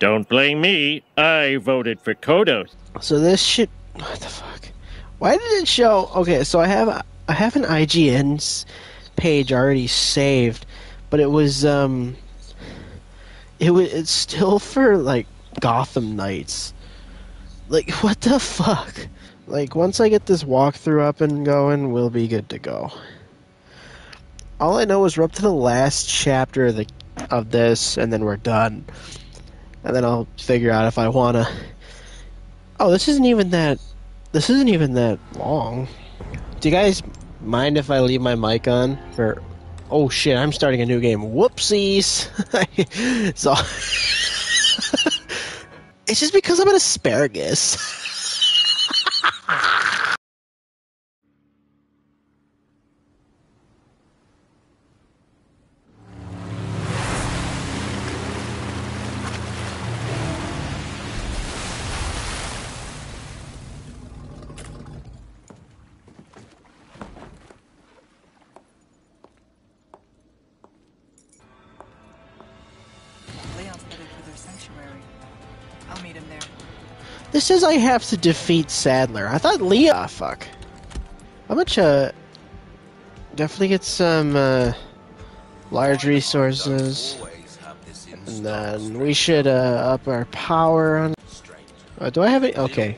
Don't blame me. I voted for Kodos. So this shit. What the fuck? Why did it show? Okay, so I have I have an IGN page already saved, but it was um. It was it's still for like Gotham Knights. Like what the fuck? Like once I get this walkthrough up and going, we'll be good to go. All I know is we're up to the last chapter of the of this, and then we're done. And then I'll figure out if I wanna. Oh, this isn't even that. This isn't even that long. Do you guys mind if I leave my mic on for? Oh shit! I'm starting a new game. Whoopsies! so it's just because I'm an asparagus. says I have to defeat Saddler. I thought Leah. Ah, fuck. How much, uh. Definitely get some, uh. Large resources. And then we should, uh, up our power on. Uh, do I have it? Okay.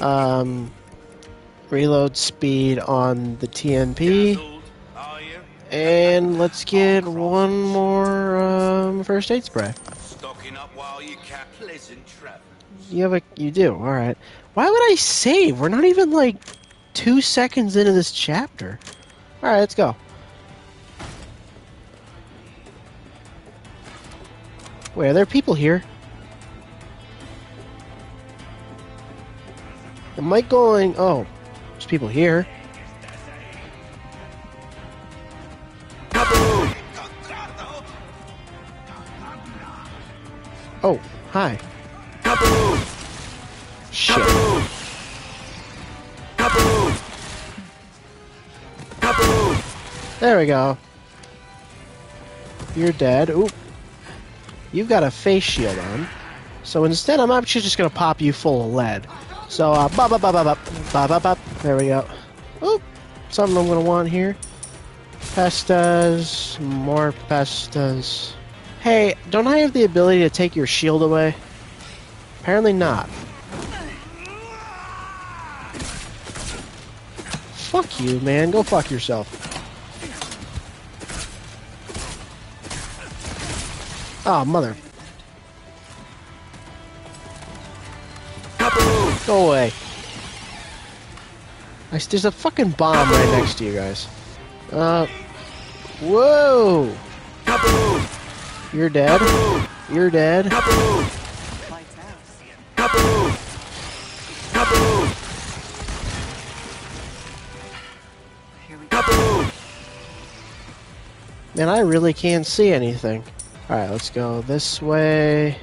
Um. Reload speed on the TMP. And let's get one more, um, first aid spray. Stocking up while you do. All right. Why would I save? We're not even like 2 seconds into this chapter. All right, let's go. Wait, are there people here? Am I going? Oh, there's people here. Oh, Hi. Kaboom! Shit. Kaboom! Kaboom! Kaboom! There we go. You're dead. Oop. You've got a face shield on. So instead, I'm actually just gonna pop you full of lead. So, uh, bop, bop, bop, bop, bop, bop, bop, There we go. Oop. Something I'm gonna want here. Pesetas. More pesetas. Hey, don't I have the ability to take your shield away? Apparently not. Fuck you, man. Go fuck yourself. Oh, mother. Go away. I, there's a fucking bomb right next to you guys. Uh. Whoa! You're dead. You're dead. Man, I really can't see anything. Alright, let's go this way.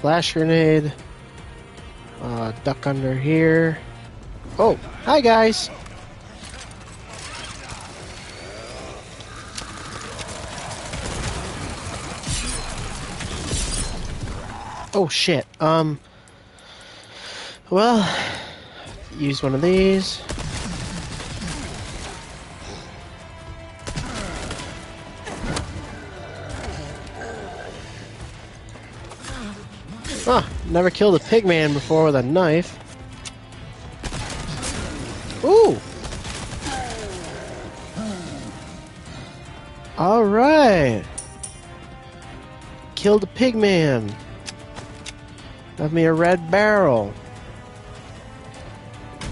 Flash grenade. Uh, duck under here. Oh, hi guys! Oh shit. Um. Well, use one of these. Ah, never killed a pigman before with a knife. Ooh! Alright! Killed a pigman. Have me a red barrel.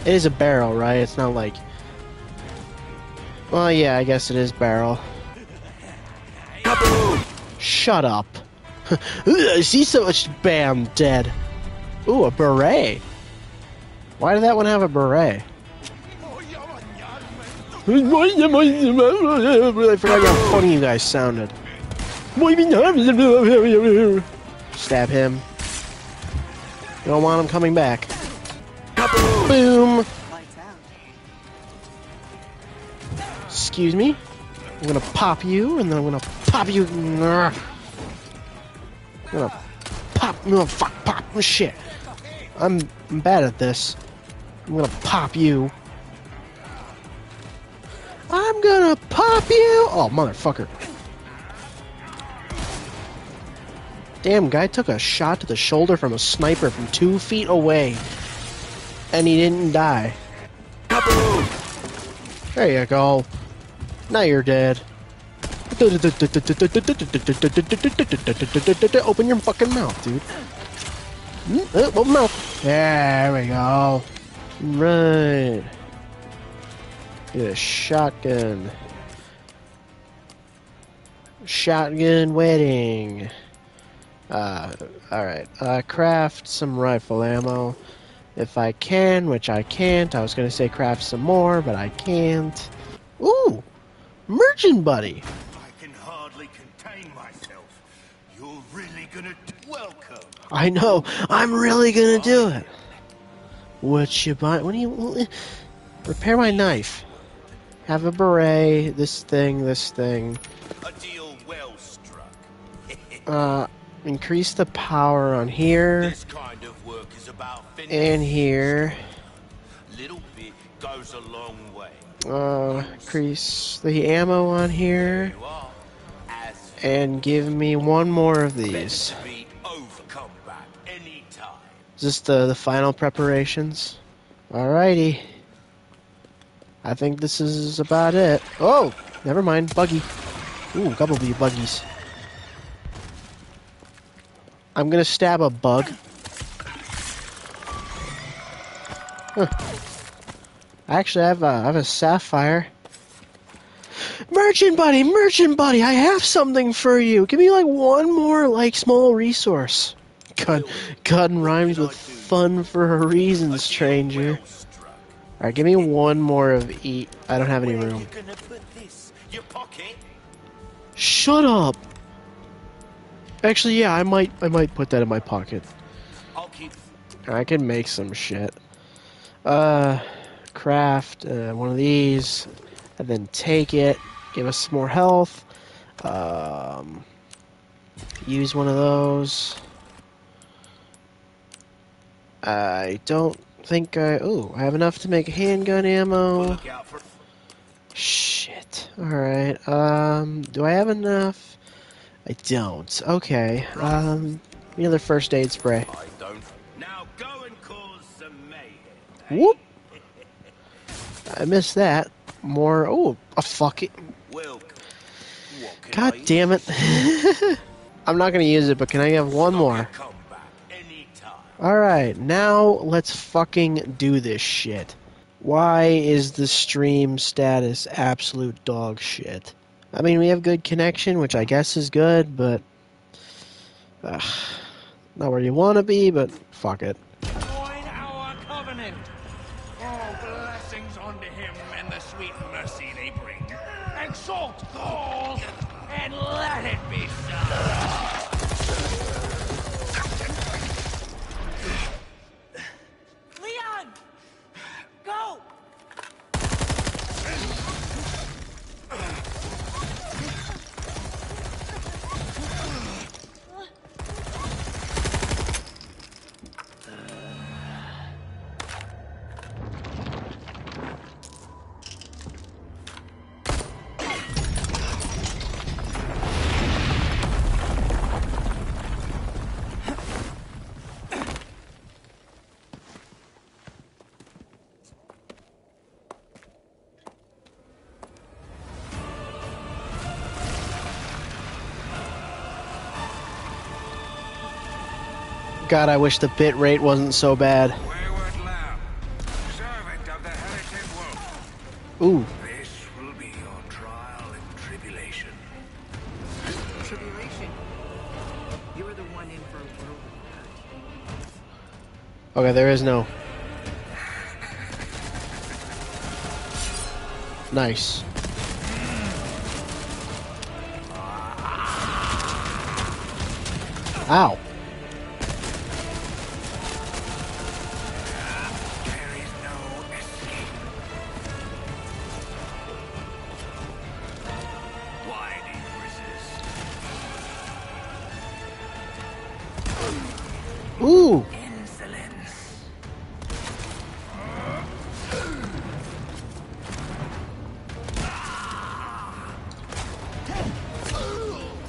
It is a barrel, right? It's not like... Well, yeah, I guess it is barrel. Shut up. I see so much bam dead. Ooh, a beret. Why did that one have a beret? I forgot how funny you guys sounded. Stab him. You don't want him coming back. Boom. Excuse me. I'm gonna pop you, and then I'm gonna pop you. I'm gonna pop. No, fuck, pop. Oh, shit. I'm, I'm bad at this. I'm gonna pop you. I'm gonna pop you. Oh, motherfucker. Damn, guy took a shot to the shoulder from a sniper from two feet away. And he didn't die. There you go. Now you're dead. Open your fucking mouth, dude. Mm, uh, Open mouth. There we go. Right. Get a shotgun. Shotgun wedding. Uh, alright. Uh, craft some rifle ammo. If I can, which I can't. I was gonna say craft some more, but I can't. Ooh! Merchant Buddy! I can hardly contain myself. You're really gonna welcome. I know. I'm really gonna do it. What you buy? What do you repair my knife? Have a beret. This thing. This thing. A deal well struck. Uh, increase the power on here this kind of work is about and here. Little bit goes a long way. Uh, increase the ammo on here You are as and give me one more of these. to be overcome back any time. Is this the the final preparations? Alrighty. I think this is about it. Oh, never mind. Buggy. Ooh, a couple of you buggies. I'm gonna stab a bug. Huh. Actually, I have a, I have a sapphire. Merchant buddy, merchant buddy, I have something for you. Give me like one more like small resource. Gun, gun rhymes with fun for a reason, stranger. Alright, give me one more of eat. I don't have any room. you gonna put this? Your pocket? Shut up. Actually, yeah, I might, I might put that in my pocket. I'll keep. I can make some shit. Uh, craft uh, one of these, and then take it. Give us some more health. Um, use one of those. I don't think I. Oh, I have enough to make handgun ammo. Look out for. Shit. Alright. Um, do I have enough? I don't. Okay. Um, another first aid spray. I don't. Now go and cause some mayhem. Whoop! I missed that. More. Oh, a fucking. Welcome. God damn it. I'm not gonna use it, but can I have one more? Anytime. Alright, now let's fucking do this shit. Why is the stream status absolute dog shit? I mean, we have good connection, which I guess is good, but. Not where you want to be, but fuck it. God, I wish the bit rate wasn't so bad. Wayward lamb, servant of the heritage wolf. Ooh, This will be your trial and tribulation. Tribulation. You were the one in for a whirlwind. okay, there is no. Nice. Ow.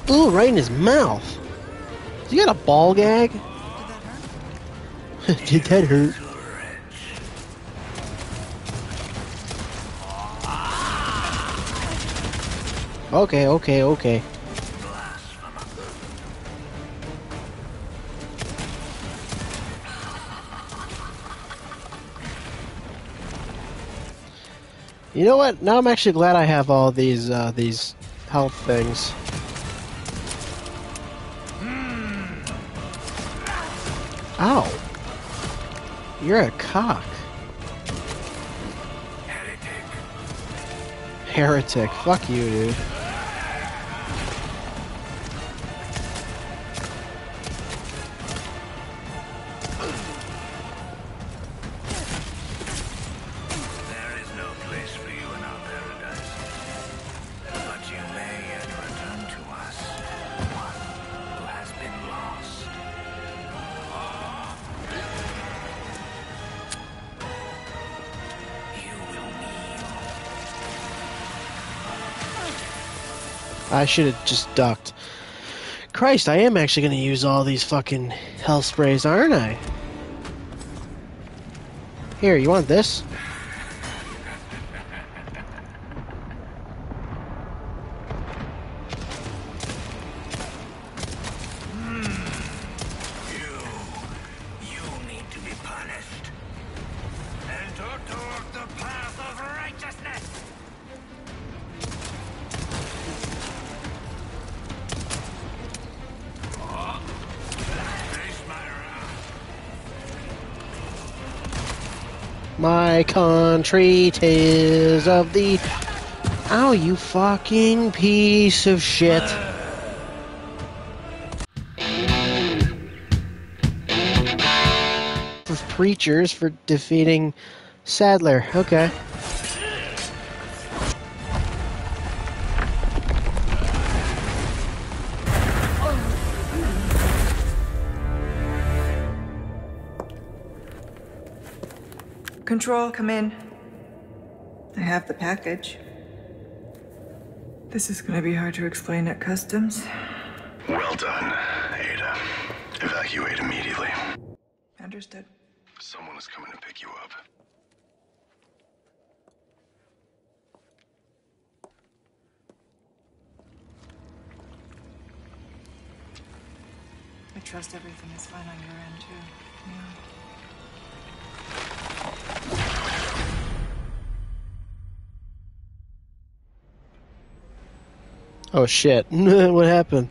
Ooh, right in his mouth. He got a ball gag? Did that hurt? Okay, okay, okay. You know what? Now I'm actually glad I have all these uh, these health things. Ow! You're a cock. Heretic. Heretic. Fuck you, dude. I should have just ducked. Christ, I am actually going to use all these fucking health sprays, aren't I? Here, you want this? My country tis of the. Ow, you fucking piece of shit. Of preachers for defeating Saddler. Okay. Control, come in. I have the package. This is gonna be hard to explain at customs. Well done, Ada. Evacuate immediately. Understood. Someone is coming to pick you up. I trust everything is fine on your end, too. Yeah. Oh shit. what happened?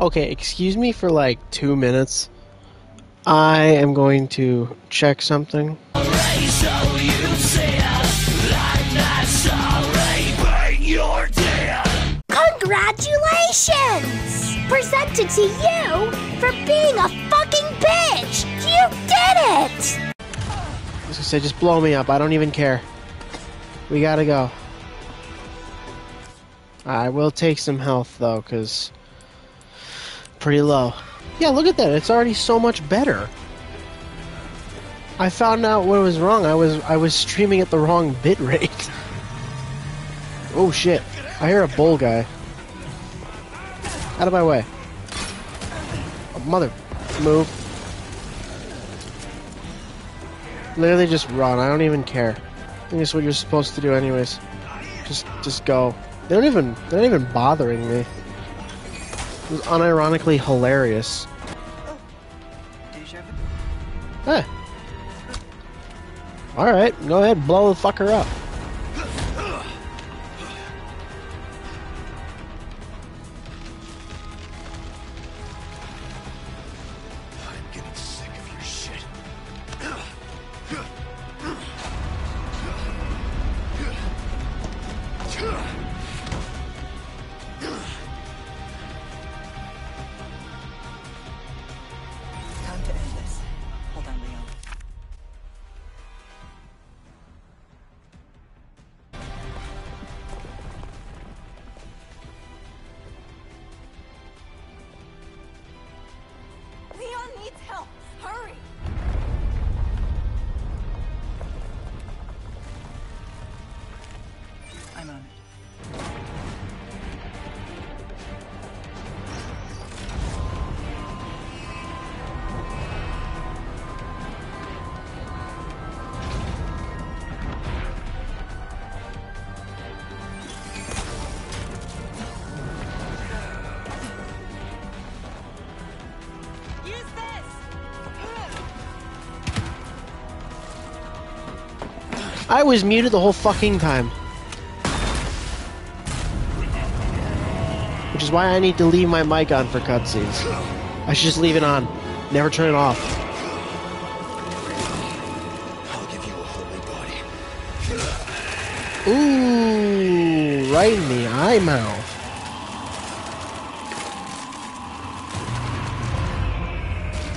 Okay, excuse me for like two minutes. I am going to check something. Congratulations! Presented to you for being a fucking bitch! You did it! I said, just blow me up. I don't even care. We gotta go. I will take some health though, cause pretty low. Yeah, look at that. It's already so much better. I found out what was wrong. I was I was streaming at the wrong bit rate. oh shit! I hear a bull guy. Out of my way. Oh, mother, move. Literally just run. I don't even care. I think that's what you're supposed to do, anyways. Just, just go. They don't even, they're not even bothering me. It was unironically hilarious. Oh, deja All right, go ahead, blow the fucker up. I was muted the whole fucking time. Which is why I need to leave my mic on for cutscenes. I should just leave it on. Never turn it off. I'll give you a holy body. Ooh, right in the eye mouth.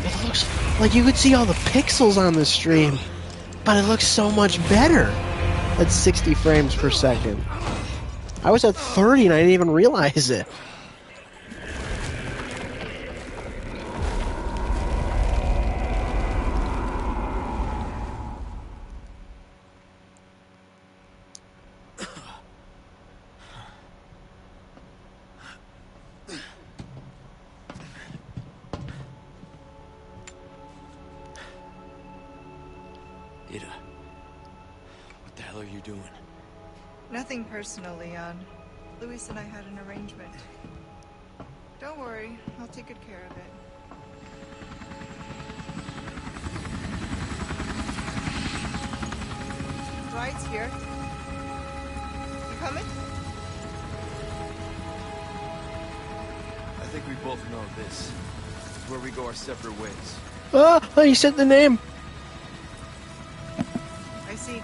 It looks like you could see all the pixels on the stream, but it looks so much better at 60 frames per second. I was at 30 and I didn't even realize it. Nothing personal, Leon. Luis and I had an arrangement. Don't worry, I'll take good care of it. Ride's here. You coming? I think we both know this is where we go our separate ways. Ah, oh, you said the name. I see.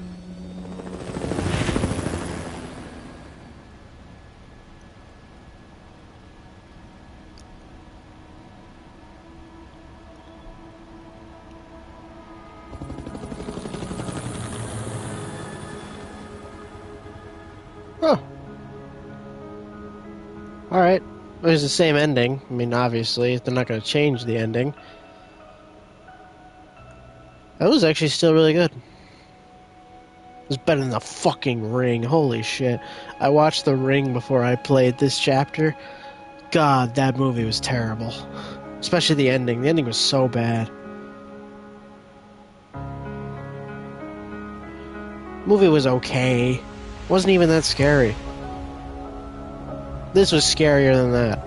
It was the same ending. I mean, obviously, they're not going to change the ending. That was actually still really good. It was better than the fucking ring. Holy shit. I watched The Ring before I played this chapter. God, that movie was terrible. Especially the ending. The ending was so bad. movie was okay. Wasn't even that scary. This was scarier than that.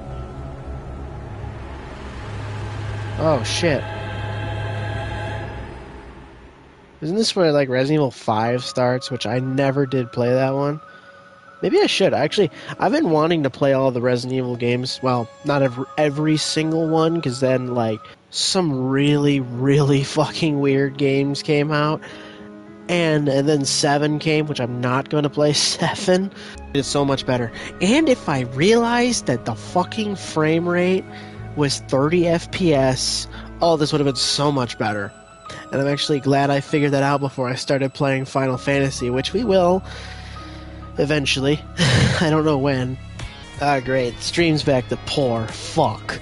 Oh shit. Isn't this where like Resident Evil 5 starts, which I never did play that one? Maybe I should. Actually, I've been wanting to play all the Resident Evil games. Well, not every, every single one, because then, like, some really, really fucking weird games came out. And, and then 7 came, which I'm not going to play 7. It's so much better. And if I realized that the fucking frame rate was 30 FPS, oh, this would have been so much better. And I'm actually glad I figured that out before I started playing Final Fantasy, which we will eventually. I don't know when. Ah, great. Stream's back to poor. Fuck.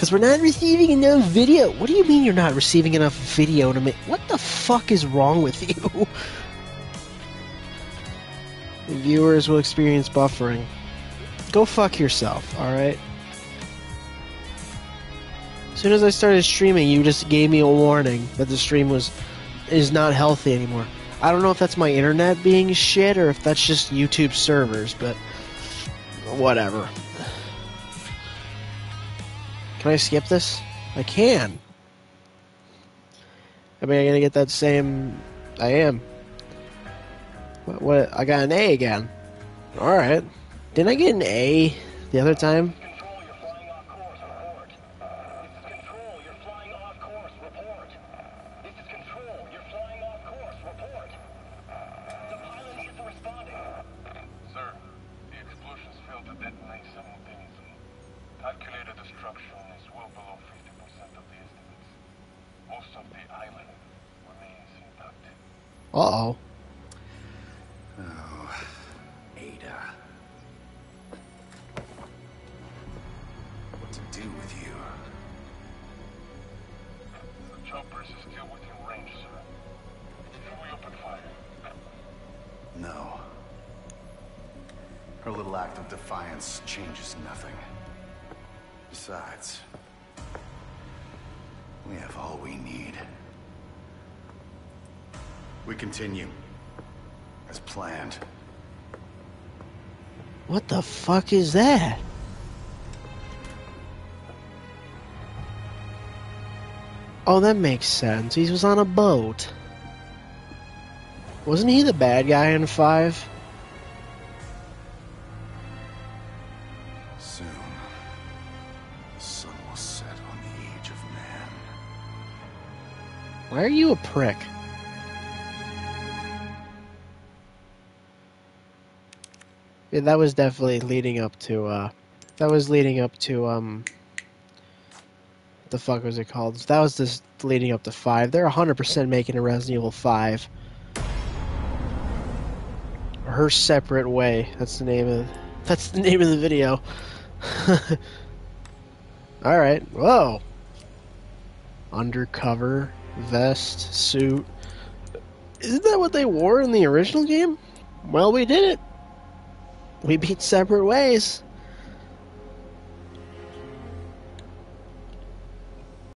Because we're not receiving enough video. What do you mean you're not receiving enough video to make. What the fuck is wrong with you? the viewers will experience buffering. Go fuck yourself, alright? As soon as I started streaming, you just gave me a warning that the stream was is not healthy anymore. I don't know if that's my internet being shit or if that's just YouTube servers, but whatever. Can I skip this? I can. I mean, I'm gonna get that same. I am. What, what? I got an A again. All right. Didn't I get an A the other time? Sir, the explosions failed to detonate simultaneously. Calculated destruction is well below 50% of the estimates. Most of the island remains intact. Uh oh. Oh, Ada. What to do with you? The choppers is still within range, sir. Should we open fire? No. Her little act of defiance changes nothing. Besides, we have all we need. We continue. As planned. What the fuck is that? Oh, that makes sense. He was on a boat. Wasn't he the bad guy in 5? Soon, the sun will set on the age of man. Why are you a prick? Yeah, that was definitely leading up to, uh, that was leading up to, um, the fuck was it called? That was just leading up to 5. They're 100% making a Resident Evil 5. Her Separate Way. That's the name of, that's the name of the video. Alright, whoa. Undercover, vest, suit. Isn't that what they wore in the original game? Well, we did it. We beat separate ways.